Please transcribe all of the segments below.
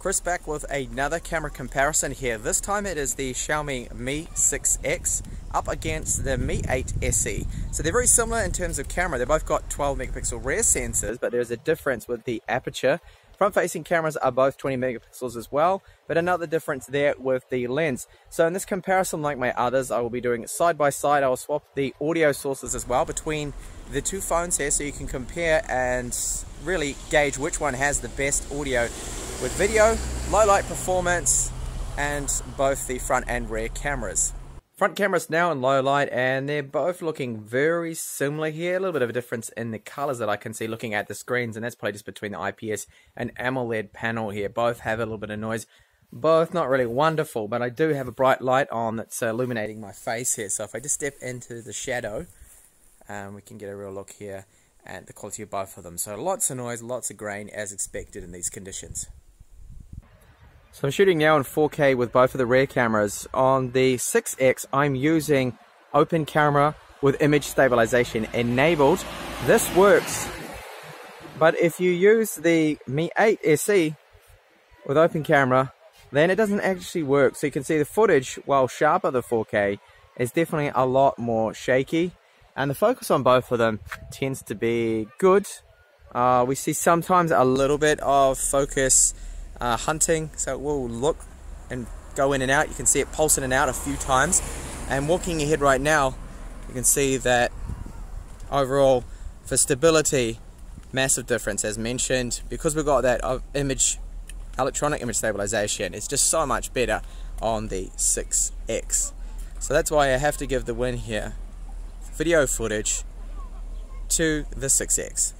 Chris back with another camera comparison here. This time it is the Xiaomi Mi 6X up against the Mi 8 SE. So they're very similar in terms of camera. They've both got 12 megapixel rear sensors, but there's a difference with the aperture. Front facing cameras are both 20 megapixels as well, but another difference there with the lens. So in this comparison, like my others, I will be doing it side by side. I will swap the audio sources as well between the two phones here so you can compare and really gauge which one has the best audio with video, low light performance, and both the front and rear cameras. Front cameras now in low light and they're both looking very similar here. A little bit of a difference in the colors that I can see looking at the screens and that's probably just between the IPS and AMOLED panel here. Both have a little bit of noise. Both not really wonderful, but I do have a bright light on that's illuminating my face here. So if I just step into the shadow, um, we can get a real look here at the quality of both of them. So lots of noise, lots of grain as expected in these conditions. So I'm shooting now in 4K with both of the rear cameras. On the 6X, I'm using open camera with image stabilization enabled. This works, but if you use the Mi 8 SE with open camera, then it doesn't actually work. So you can see the footage, while sharper the 4K, is definitely a lot more shaky. And the focus on both of them tends to be good. Uh, we see sometimes a little bit of focus uh, hunting. So it will look and go in and out. You can see it pulse in and out a few times. And walking ahead right now, you can see that overall for stability, massive difference as mentioned. Because we've got that uh, image, electronic image stabilization, it's just so much better on the 6X. So that's why I have to give the win here. Video footage to the 6X.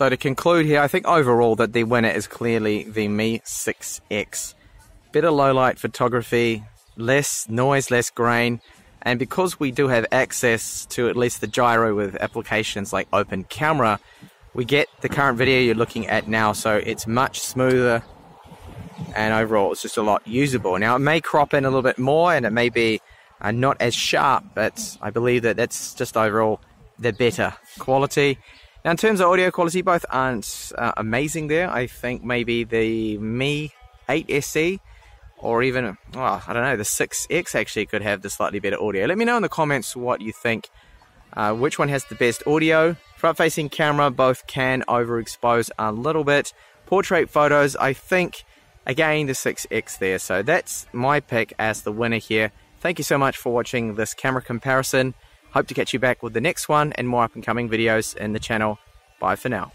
So to conclude here, I think overall that the winner is clearly the Mi 6X. Better low light photography, less noise, less grain, and because we do have access to at least the gyro with applications like open camera, we get the current video you're looking at now, so it's much smoother and overall it's just a lot usable. Now it may crop in a little bit more and it may be uh, not as sharp, but I believe that that's just overall the better quality. Now, in terms of audio quality, both aren't uh, amazing there. I think maybe the Mi 8 SE or even, well, I don't know, the 6X actually could have the slightly better audio. Let me know in the comments what you think. Uh, which one has the best audio? Front facing camera, both can overexpose a little bit. Portrait photos, I think, again, the 6X there. So that's my pick as the winner here. Thank you so much for watching this camera comparison. Hope to catch you back with the next one and more up and coming videos in the channel. Bye for now.